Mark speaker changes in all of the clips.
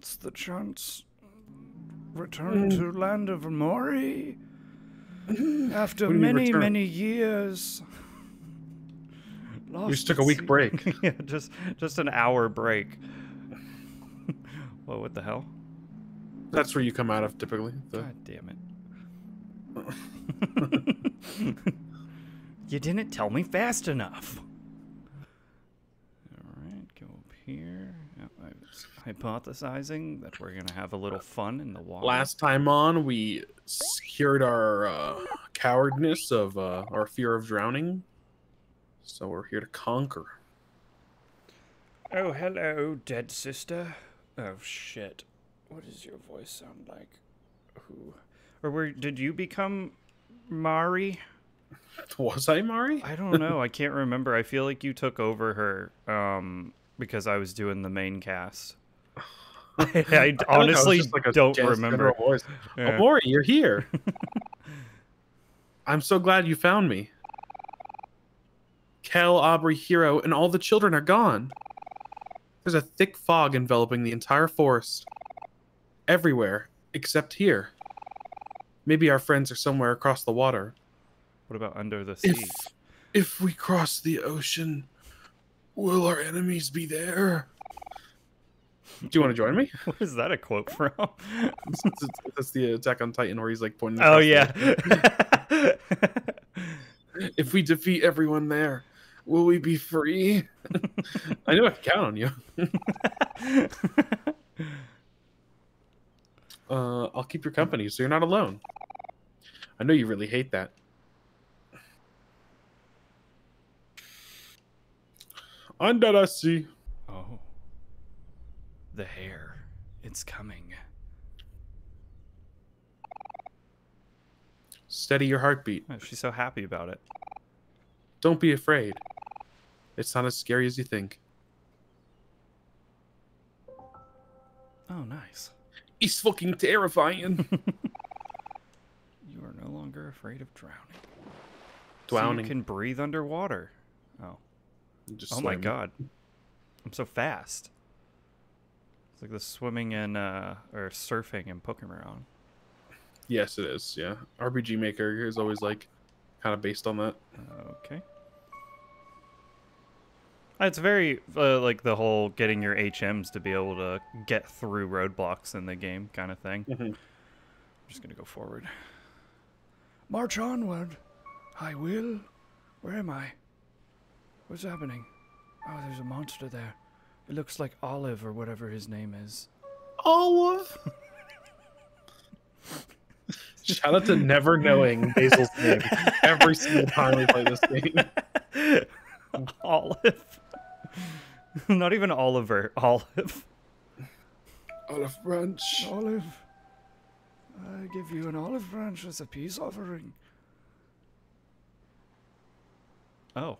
Speaker 1: What's the chance? Return hmm. to land of Mori? After
Speaker 2: What do you mean
Speaker 1: many,
Speaker 2: return?
Speaker 1: many years.
Speaker 2: You just took a week break.
Speaker 1: yeah, just just an hour break. Whoa, what the hell?
Speaker 2: That's where you come out of typically. The-
Speaker 1: God damn it. you didn't tell me fast enough. Alright, go up here. Yep, I was hypothesizing that we're gonna have a little fun in the water.
Speaker 2: Last time on, we secured our uh, cowardness of uh, our fear of drowning. So we're here to conquer.
Speaker 1: Oh, hello, dead sister. Oh shit. What does your voice sound like? Who? Or were did you become Mari?
Speaker 2: Was I Mari?
Speaker 1: I don't know. I can't remember. I feel like you took over her um because I was doing the main cast. I, I
Speaker 2: I I was
Speaker 1: honestly
Speaker 2: just like
Speaker 1: don't remember.
Speaker 2: general voice.
Speaker 1: Yeah.
Speaker 2: Oh, Mari, you're here. I'm so glad you found me. Kel, Aubrey, Hero, and all the children are gone. There's a thick fog enveloping the entire forest. Everywhere, except here. Maybe our friends are somewhere across the water.
Speaker 1: What about under the sea?
Speaker 2: If if we cross the ocean, will our enemies be there? Do you want to join me?
Speaker 1: What is that a quote from?
Speaker 2: That's the Attack on Titan where he's like pointing.
Speaker 1: oh yeah.
Speaker 2: If we defeat everyone there, will we be free? I knew I could count on you. uh, I'll keep your company so you're not alone. I know you really hate that. Under the sea.
Speaker 1: oh. The hair. It's coming.
Speaker 2: Steady your heartbeat.
Speaker 1: Oh, she's so happy about it.
Speaker 2: Don't be afraid. It's not as scary as you think.
Speaker 1: Oh, nice.
Speaker 2: It's fucking terrifying.
Speaker 1: You are no longer afraid of drowning. So
Speaker 2: Drowning.
Speaker 1: you can breathe underwater. Oh.
Speaker 2: Just
Speaker 1: Oh my god. I'm so fast. It's like the swimming and uh or surfing in Pokemon.
Speaker 2: Yes, it is. Yeah, RPG Maker is always like kind of based on that.
Speaker 1: Okay. It's very uh, like the whole getting your HMs to be able to get through roadblocks in the game kind of thing.
Speaker 2: Mhm.
Speaker 1: I'm just gonna go forward. March onward. I will. Where am I? What's happening? Oh, there's a monster there. It looks like Olive or whatever his name is.
Speaker 2: Olive. Shout out to never knowing Basil's name every single time we play this game.
Speaker 1: Olive. Not even Oliver. Olive.
Speaker 2: Olive Branch.
Speaker 1: Olive. I give you an olive branch as a peace offering. Oh.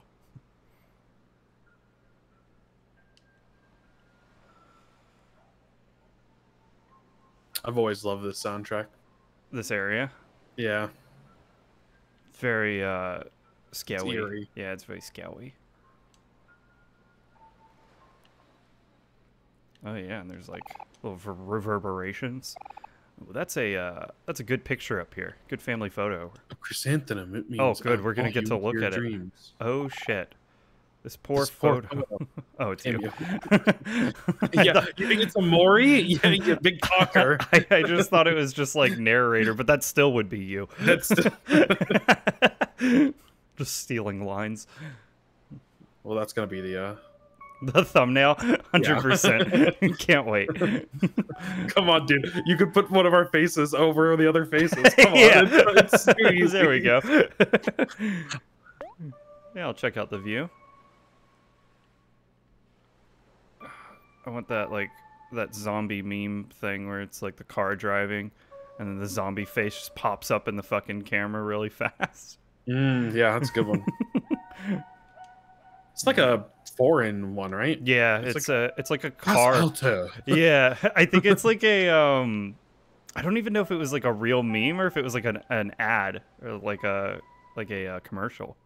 Speaker 2: I've always loved this soundtrack.
Speaker 1: This area.
Speaker 2: Yeah,
Speaker 1: Very uh scowy.
Speaker 2: eerie.
Speaker 1: Yeah, it's very scowy. Oh yeah, and there's like little reverberations. Ooh, that's a uh, that's a good picture up here. Good family photo.
Speaker 2: a chrysanthemum. It means
Speaker 1: Oh, good, we're gonna get to look at it. Oh shit. This poor
Speaker 2: This
Speaker 1: photo.
Speaker 2: photo.
Speaker 1: oh, it's
Speaker 2: Damn
Speaker 1: you.
Speaker 2: yeah, you think it's a Mari? Yeah, you big talker.
Speaker 1: I, I just thought it was just like narrator, but that still would be you.
Speaker 2: That's
Speaker 1: just stealing lines.
Speaker 2: well, that's gonna be the. uh
Speaker 1: The thumbnail, hundred percent. Can't wait.
Speaker 2: Come on, dude. You could put one of our faces over the other faces. Come on,
Speaker 1: Yeah.
Speaker 2: it's, it's
Speaker 1: there we go. yeah, I'll check out the view. I want that like that zombie meme thing where it's like the car driving, and then the zombie face just pops up in the fucking camera really fast.
Speaker 2: Mm, yeah, that's a good one. it's like a foreign one, right?
Speaker 1: Yeah,
Speaker 2: It's
Speaker 1: it's, a it's like a car. Yeah, I think it's like a um, I don't even know if it was like a real meme or if it was like an an ad or like a like a uh, commercial.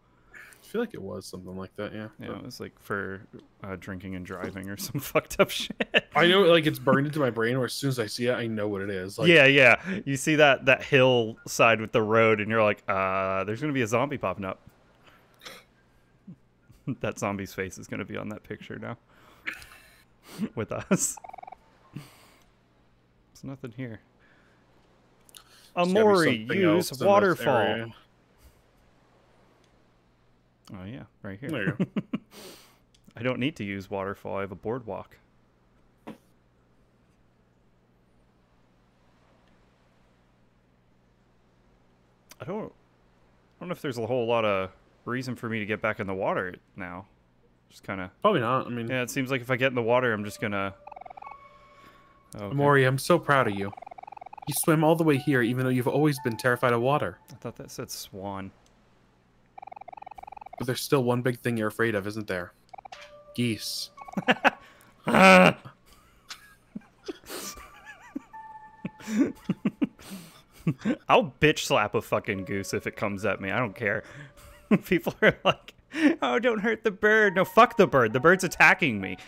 Speaker 2: I feel like it was something like that. Yeah.
Speaker 1: Yeah, it was like for uh, drinking and driving or some fucked up shit.
Speaker 2: I know, like it's burned into my brain. Where as soon as I see it, I know what it is. Like,
Speaker 1: yeah, yeah. You see that that hillside with the road, and you're like, uh, there's gonna be a zombie popping up. that zombie's face is gonna be on that picture now. with us. There's nothing here.
Speaker 2: there's gotta be Omori,
Speaker 1: use waterfall.
Speaker 2: Area.
Speaker 1: Oh yeah, right here.
Speaker 2: There you go.
Speaker 1: I don't need to use waterfall. I have a boardwalk. I don't. I don't know if there's a whole lot of reason for me to get back in the water now. Just kind of.
Speaker 2: Probably not. I mean,
Speaker 1: Yeah, it seems like if I get in the water, I'm just gonna. Oh, okay.
Speaker 2: Omori, I'm so proud of you. You swim all the way here, even though you've always been terrified of water.
Speaker 1: I thought that said swan.
Speaker 2: But there's still one big thing you're afraid of, isn't there? Geese.
Speaker 1: I'll bitch slap a fucking goose if it comes at me. I don't care. People are like, "Oh, don't hurt the bird." No, fuck the bird. The bird's attacking me.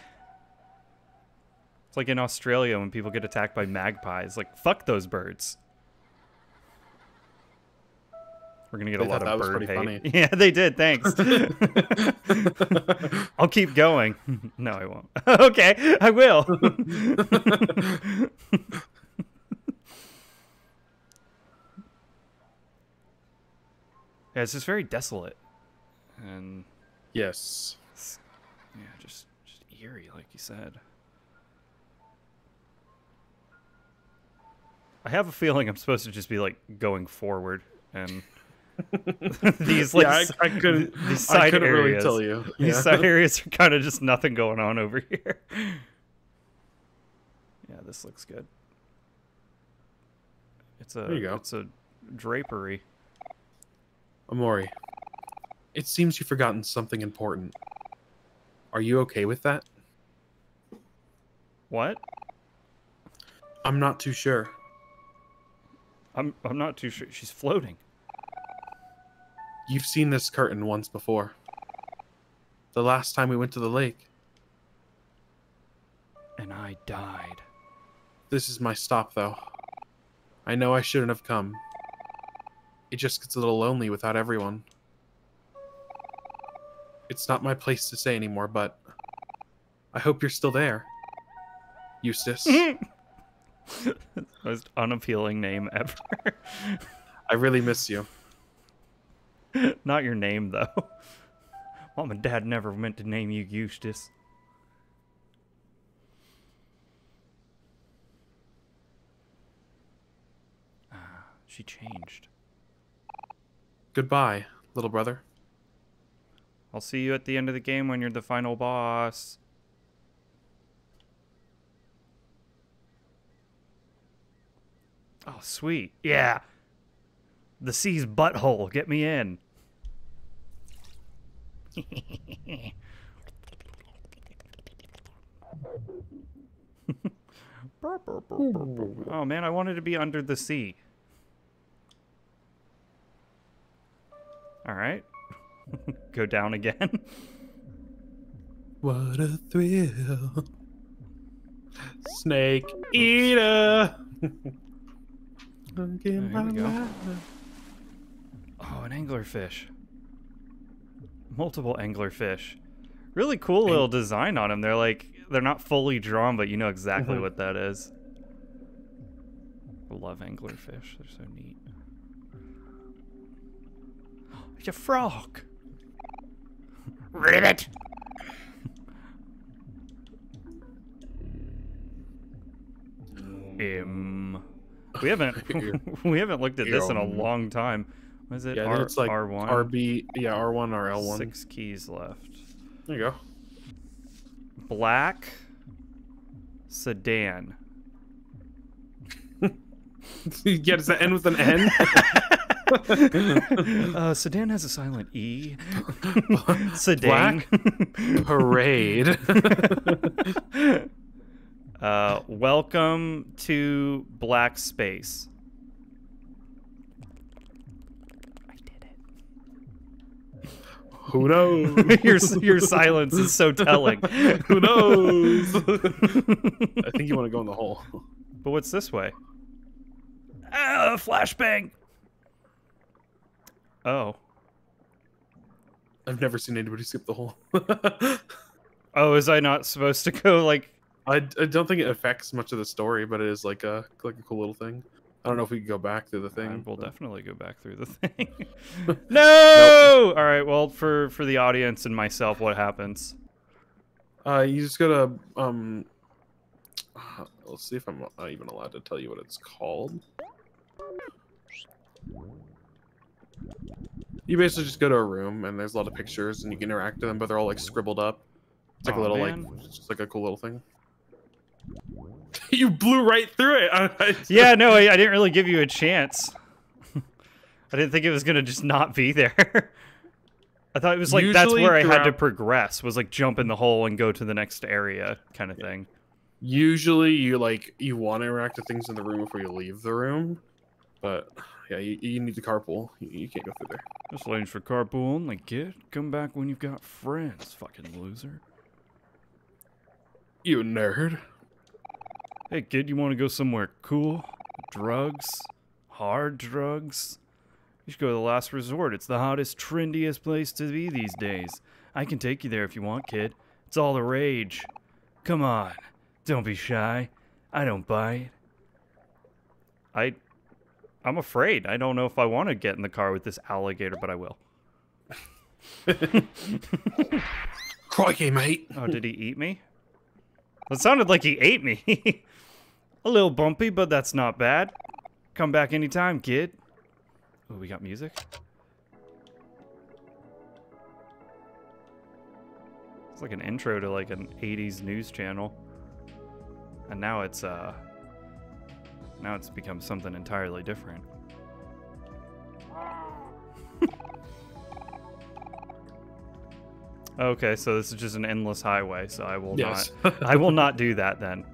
Speaker 1: It's like in Australia when people get attacked by magpies. Like, fuck those birds. We're gonna get
Speaker 2: They
Speaker 1: a lot of bird hate.
Speaker 2: funny.
Speaker 1: Yeah, they did. Thanks. I'll keep going. no, I won't. okay, I will. yeah, it's just very desolate, and
Speaker 2: Yes.
Speaker 1: yeah, just just eerie, like you said. I have a feeling I'm supposed to just be like going forward and these like
Speaker 2: yeah, I, I couldn't.
Speaker 1: these
Speaker 2: I
Speaker 1: side
Speaker 2: couldn't really
Speaker 1: areas.
Speaker 2: tell you.
Speaker 1: These side areas are kind of just nothing going on over here. Yeah, this looks good. It's a
Speaker 2: There you go.
Speaker 1: it's a drapery.
Speaker 2: Omori, it seems you've forgotten something important. Are you okay with that?
Speaker 1: What?
Speaker 2: I'm not too sure.
Speaker 1: I'm I'm not too sure. She's floating.
Speaker 2: You've seen this curtain once before. The last time we went to the lake.
Speaker 1: And I died.
Speaker 2: This is my stop, though. I know I shouldn't have come. It just gets a little lonely without everyone. It's not my place to say anymore, but I hope you're still there. Eustace,
Speaker 1: Most unappealing name ever.
Speaker 2: I really miss you.
Speaker 1: Not your name though. Mom and Dad never meant to name you Eustace. Ah, she changed.
Speaker 2: Goodbye, little brother.
Speaker 1: I'll see you at the end of the game when you're the final boss. Oh, sweet. Yeah. The sea's butthole. Get me in. oh man, I wanted to be under the sea. All right. Go down again.
Speaker 2: What a thrill. Snake eater. Look
Speaker 1: Oh, here we
Speaker 2: my
Speaker 1: go. Oh, an anglerfish. Multiple anglerfish. Really cool little design on them. They're like they're not fully drawn, but you know exactly
Speaker 2: Mhm.
Speaker 1: what that is. I love anglerfish. They're so neat. It's a frog. Ribbit. um, we haven't we haven't looked at this in a long time. What is it?
Speaker 2: Yeah,
Speaker 1: R-
Speaker 2: it's like
Speaker 1: R1.
Speaker 2: RB. Yeah, R1 or L1.
Speaker 1: Six keys left.
Speaker 2: There you go.
Speaker 1: Black sedan.
Speaker 2: yeah, does that end with an N?
Speaker 1: uh, sedan has a silent E. sedan.
Speaker 2: Parade.
Speaker 1: uh, welcome to Black Space. I did it.
Speaker 2: Who knows?
Speaker 1: your your silence is so telling.
Speaker 2: Who knows? I think you want to go in the hole.
Speaker 1: But what's this way? Ah, flashbang. Oh.
Speaker 2: I've never seen anybody skip the hole.
Speaker 1: Oh, is I not supposed to go like
Speaker 2: I, I don't think it affects much of the story, but it is like a like a cool little thing. I don't know if we can go back through the
Speaker 1: I we'll
Speaker 2: but-
Speaker 1: definitely go back through the thing. no! All right, well, for for the audience and myself, what happens?
Speaker 2: Uh, you just gotta um. uh, Let's see if I'm uh, even allowed to tell you what it's called. You basically just go to a room and there's a lot of pictures and you can interact with them, but they're all like scribbled up. It's like
Speaker 1: Aw,
Speaker 2: a little
Speaker 1: man.
Speaker 2: like just like a cool little thing. you blew right through it.
Speaker 1: Yeah, no, I, I didn't really give you a chance. I didn't think it was gonna just not be there. I thought it was like that's
Speaker 2: Usually
Speaker 1: where I had to progress. Was like jump in the hole and go to the next area, kind of thing.
Speaker 2: Usually, you like you want to interact with things in the room before you leave the room, but yeah, you, you need the carpool. You, you can't go through there.
Speaker 1: This lane's for carpool only, kid. Come back when you've got friends, fucking loser.
Speaker 2: You nerd.
Speaker 1: Hey, kid, you want to go somewhere cool? Drugs? Hard drugs? You should go to the last resort. It's the hottest, trendiest place to be these days. I can take you there if you want, kid. It's all the rage. Come on. Don't be shy. I don't bite. I. I'm afraid. I don't know if I want to get in the car with this alligator, but I will.
Speaker 2: Crikey, mate.
Speaker 1: Oh, did he eat me? It sounded like he ate me. A little bumpy, but that's not bad. Come back anytime, kid. Oh, we got music? It's like an intro to like an 80s news channel. And now it's uh now it's become something entirely different. okay, so this is just an endless highway, so I will
Speaker 2: Yes.
Speaker 1: not I will not do that then.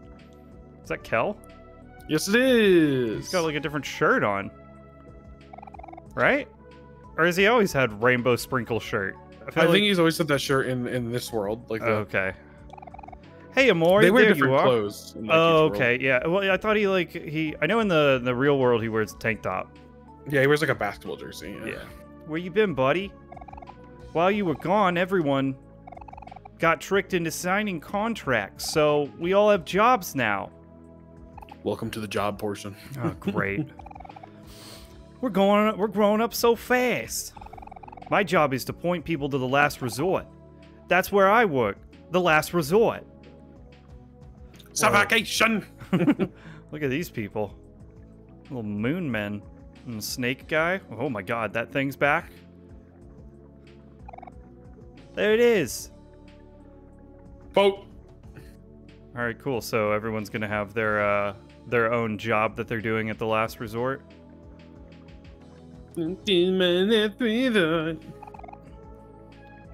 Speaker 1: Is that Kel?
Speaker 2: yes, it is.
Speaker 1: He's got like a different shirt on. Right? Or has he always had rainbow sprinkle shirt? feel
Speaker 2: I
Speaker 1: like-
Speaker 2: think he's always had that shirt in in this world. Like the,
Speaker 1: Okay. Hey, Omori,
Speaker 2: they wear
Speaker 1: there
Speaker 2: different
Speaker 1: you are.
Speaker 2: clothes. in, like,
Speaker 1: oh, okay, yeah. Well, I thought he like he. I know in the the real world he wears a tank top.
Speaker 2: Yeah, he wears like a basketball jersey. Yeah.
Speaker 1: Yeah. Where you been, buddy? While you were gone, everyone got tricked into signing contracts, so we all have jobs now.
Speaker 2: Welcome to the job portion.
Speaker 1: Oh, great. we're going. We're growing up so fast. My job is to point people to the last resort. That's where I work. The last resort.
Speaker 2: Suffocation.
Speaker 1: Look at these people. Little moon men. And snake guy. Oh my god, that thing's back. There it is.
Speaker 2: Boat.
Speaker 1: All right, cool. So everyone's gonna have their uh, their own job that they're doing at the last resort.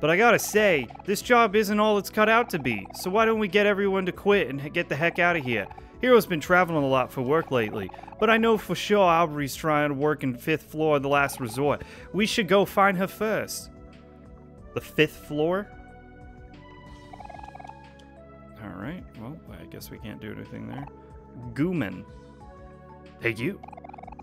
Speaker 1: But I gotta say, this job isn't all it's cut out to be. So why don't we get everyone to quit and get the heck out of here? Hero's been traveling a lot for work lately, but I know for sure Aubrey's trying to work in fifth floor of the last resort. We should go find her first. The fifth floor? Alright, well, I guess we can't do anything there. Gooman. Hey, you.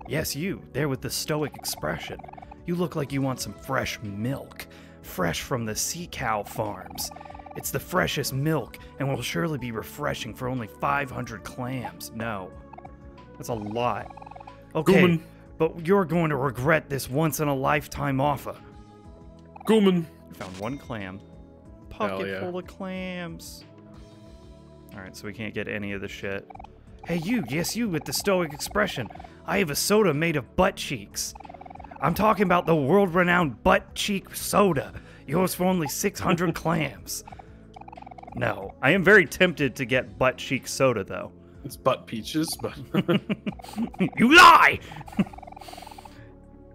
Speaker 1: Yes, you. There with the stoic expression. You look like you want some fresh milk. Fresh from the sea cow farms. It's the freshest milk and will surely be refreshing for only 500 clams. No. That's a lot. Okay,
Speaker 2: Gooman.
Speaker 1: but you're going to regret this once in a lifetime offer.
Speaker 2: Gooman.
Speaker 1: We found one clam. Pocket
Speaker 2: yeah.
Speaker 1: full of clams. Alright, so we can't get any of the shit. Hey, you, yes, you with the stoic expression. I have a soda made of butt cheeks. I'm talking about the world renowned butt cheek soda. Yours for only 600 clams. No, I am very tempted to get butt cheek soda, though.
Speaker 2: It's butt peaches, but
Speaker 1: you lie!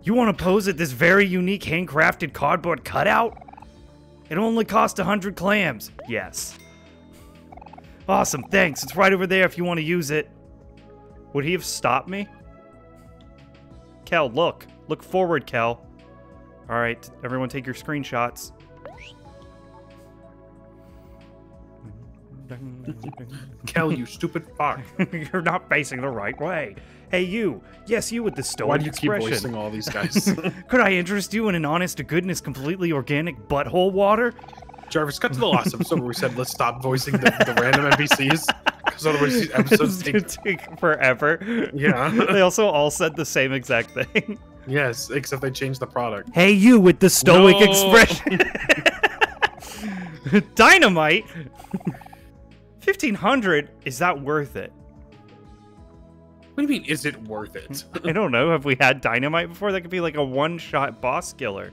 Speaker 1: you want to pose at this very unique handcrafted cardboard cutout? It only cost 100 clams. Yes. Awesome, thanks. It's right over there if you want to use it. Would he have stopped me? Kel, look. Look forward, Kel. Alright, everyone take your screenshots.
Speaker 2: Kel, you stupid fuck.
Speaker 1: You're not facing the right way. Hey, you. Yes, you with the stoic
Speaker 2: Why do you keep voicing all these guys?
Speaker 1: Could I interest you in an honest to goodness, completely organic butthole water?
Speaker 2: Jarvis, cut to the last episode where we said let's stop voicing the, the random NPCs because otherwise these episodes take.
Speaker 1: take forever.
Speaker 2: Yeah.
Speaker 1: they also all said the same exact thing.
Speaker 2: Yes, except they changed the product.
Speaker 1: Hey, you with the stoic
Speaker 2: No.
Speaker 1: expression. Dynamite. Fifteen hundred. Is that worth it?
Speaker 2: What do you mean? Is it worth it?
Speaker 1: I don't know. Have we had dynamite before? That could be like a one-shot boss killer.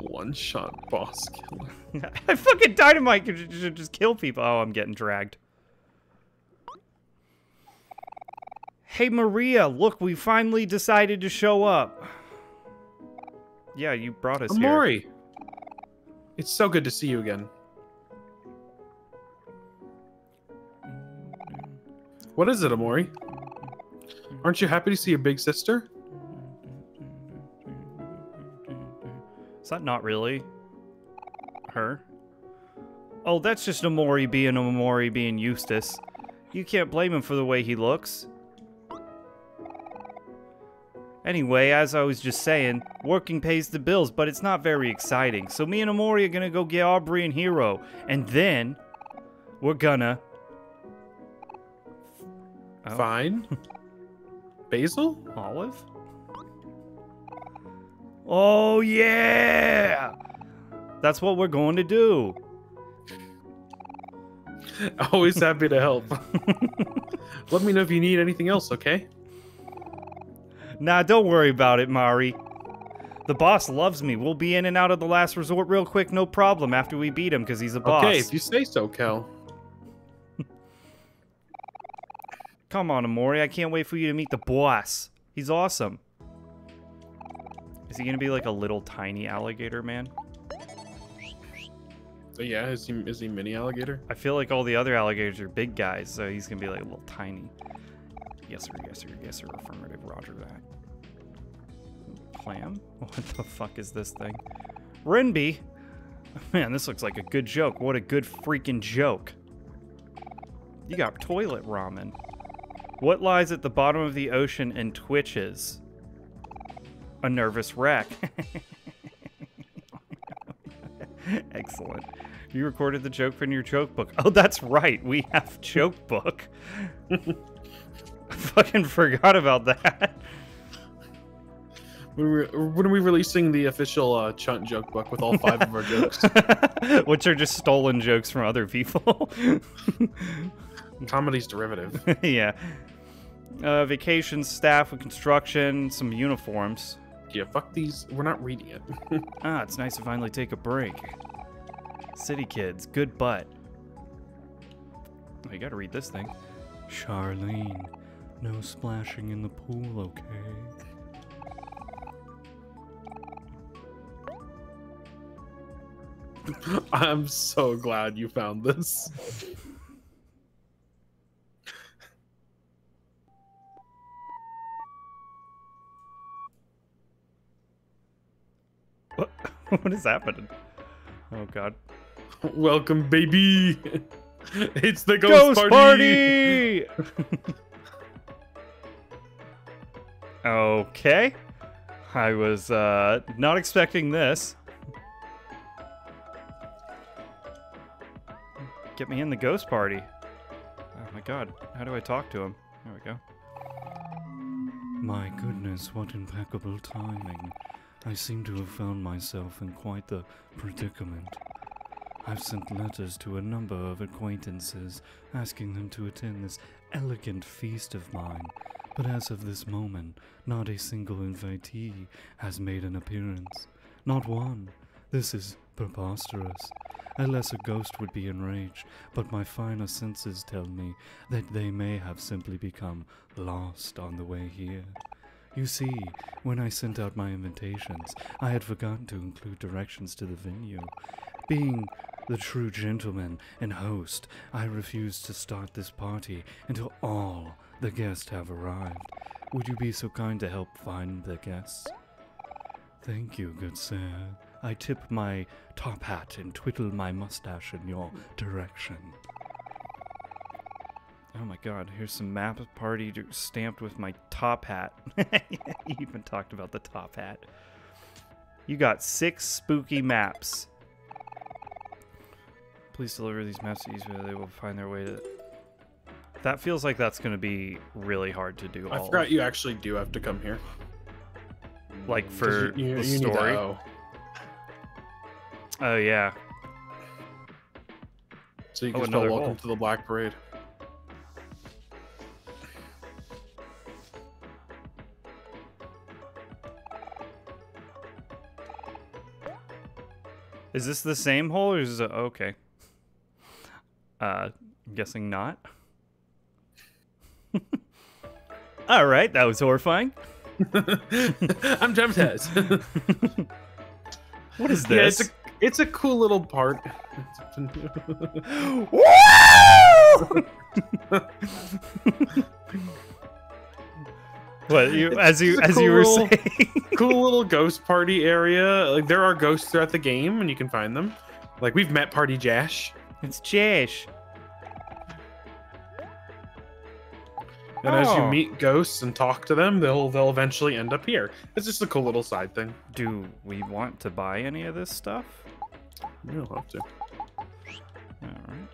Speaker 2: One shot boss killer.
Speaker 1: I fucking dynamite could ju- ju- just kill people. Oh, I'm getting dragged. Hey, Maria, look, we finally decided to show up. Yeah, you brought us here.
Speaker 2: Omori, it's so good to see you again. What is it, Omori? Aren't you happy to see your big sister?
Speaker 1: Is that not really her? Oh, that's just Omori being Omori being Eustace. You can't blame him for the way he looks. Anyway, as I was just saying, working pays the bills, but it's not very exciting. So me and Omori are gonna go get Aubrey and Hero, and then we're gonna. Oh.
Speaker 2: Fine. Basil?
Speaker 1: Olive? Oh, yeah! That's what we're going to do.
Speaker 2: Always happy to help. Let me know if you need anything else, okay?
Speaker 1: Nah, don't worry about it, Mari. The boss loves me. We'll be in and out of the last resort real quick, no problem, after we beat him, because he's a boss.
Speaker 2: Okay, if you say so, Kel.
Speaker 1: Come on, Omori. I can't wait for you to meet the boss. He's awesome. Is he gonna be like a little tiny alligator man?
Speaker 2: Yeah, is he is he mini alligator?
Speaker 1: I feel like all the other alligators are big guys, so he's gonna be like a little tiny. Yes, sir, yes, sir, yes, sir, affirmative, roger that. Clam? What the fuck is this thing? Renby? Man, this looks like a good joke. What a good freaking joke. You got toilet ramen. What lies at the bottom of the ocean and twitches? A nervous wreck. Excellent. You recorded the joke from your joke book. Oh, that's right. We have joke book. I fucking forgot about that.
Speaker 2: When, we when are we releasing the official uh, Chunt joke book with all five of our jokes?
Speaker 1: Which are just stolen jokes from other people.
Speaker 2: Comedy's derivative.
Speaker 1: yeah. Uh, vacation staff with construction, some uniforms.
Speaker 2: Yeah, fuck these. We're not reading it.
Speaker 1: Ah, it's nice to finally take a break. City kids, good butt. Oh, you gotta read this thing. Charlene, no splashing in the pool, okay?
Speaker 2: I'm so glad you found this.
Speaker 1: What? is happening? Oh god.
Speaker 2: Welcome, baby. It's the ghost,
Speaker 1: Ghost
Speaker 2: party.
Speaker 1: party! okay. I was uh, not expecting this. Get me in the ghost party. Oh my god, how do I talk to him? There we go. My goodness, what impeccable timing. I seem to have found myself in quite the predicament. I've sent letters to a number of acquaintances asking them to attend this elegant feast of mine, but as of this moment, not a single invitee has made an appearance. Not one. This is preposterous. Unless a ghost would be enraged, but my finer senses tell me that they may have simply become lost on the way here. You see, when I sent out my invitations, I had forgotten to include directions to the venue. Being the true gentleman and host, I refused to start this party until all the guests have arrived. Would you be so kind to help find the guests? Thank you, good sir. I tip my top hat and twiddle my mustache in your direction. Oh my god, here's some map party stamped with my top hat. you even talked about the top hat. You got six spooky maps. Please deliver these maps to they will find their way to. That feels like that's going to be really hard to do.
Speaker 2: I forgot you actually do have to come here.
Speaker 1: Like
Speaker 2: mm,
Speaker 1: for
Speaker 2: you, you,
Speaker 1: the
Speaker 2: you
Speaker 1: story. Oh yeah.
Speaker 2: So you
Speaker 1: Oh,
Speaker 2: can spell welcome to the Black Parade.
Speaker 1: Is this the same hole or is it okay? Uh, I'm guessing not. All right, that was horrifying.
Speaker 2: I'm tempted.
Speaker 1: What is
Speaker 2: yeah, it's
Speaker 1: this?
Speaker 2: a it's a cool little part.
Speaker 1: Woo! what you as you as you were saying?
Speaker 2: Cool little ghost party area. Like there are ghosts throughout the game, and you can find them. Like we've met Party Jash,
Speaker 1: it's Jash.
Speaker 2: and as you
Speaker 1: Oh.
Speaker 2: meet ghosts and talk to them, they'll they'll eventually end up here. It's just a cool little side thing.
Speaker 1: Do we want to buy any of this stuff?
Speaker 2: Don't have to.
Speaker 1: All right.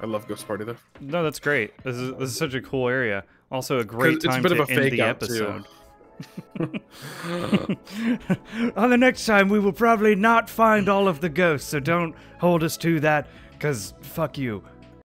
Speaker 2: I love Ghost Party though.
Speaker 1: No, that's great. This is this is such a cool area. Also, a great
Speaker 2: it's a
Speaker 1: time
Speaker 2: bit
Speaker 1: to
Speaker 2: of a
Speaker 1: end
Speaker 2: fake
Speaker 1: the episode. On the next time, we will probably not find all of the ghosts, so don't hold us to that, because fuck you.